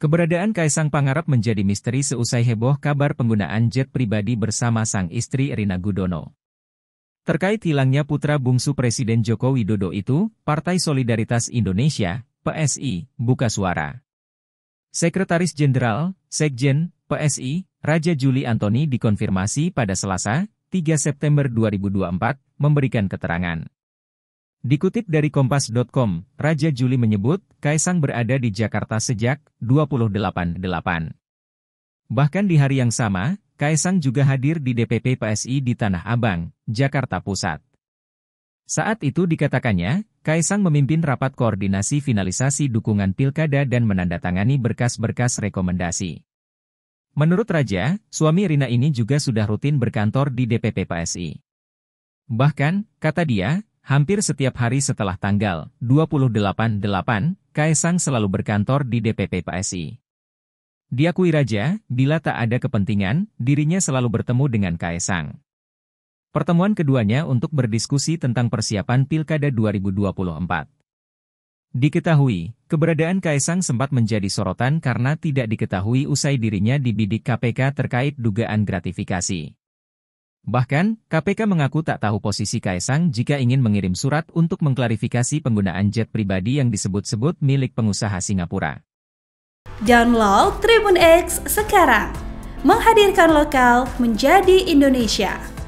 Keberadaan Kaisang Pangarep menjadi misteri seusai heboh kabar penggunaan jet pribadi bersama sang istri Erina Gudono. Terkait hilangnya putra bungsu Presiden Joko Widodo itu, Partai Solidaritas Indonesia, PSI, buka suara. Sekretaris Jenderal, Sekjen, PSI, Raja Juli Antoni dikonfirmasi pada Selasa, 3 September 2024, memberikan keterangan. Dikutip dari Kompas.com, Raja Juli menyebut, Kaisang berada di Jakarta sejak 28.8. Bahkan di hari yang sama, Kaisang juga hadir di DPP PSI di Tanah Abang, Jakarta Pusat. Saat itu dikatakannya, Kaisang memimpin rapat koordinasi finalisasi dukungan pilkada dan menandatangani berkas-berkas rekomendasi. Menurut Raja, suami Rina ini juga sudah rutin berkantor di DPP PSI. Bahkan, kata dia, Hampir setiap hari setelah tanggal 28.8, Kaisang selalu berkantor di DPP PSI. Diakui Raja, bila tak ada kepentingan, dirinya selalu bertemu dengan Kaisang. Pertemuan keduanya untuk berdiskusi tentang persiapan Pilkada 2024. Diketahui, keberadaan Kaisang sempat menjadi sorotan karena tidak diketahui usai dirinya dibidik KPK terkait dugaan gratifikasi. Bahkan, KPK mengaku tak tahu posisi Kaisang jika ingin mengirim surat untuk mengklarifikasi penggunaan jet pribadi yang disebut-sebut milik pengusaha Singapura. Download Tribun X sekarang, menghadirkan lokal menjadi Indonesia.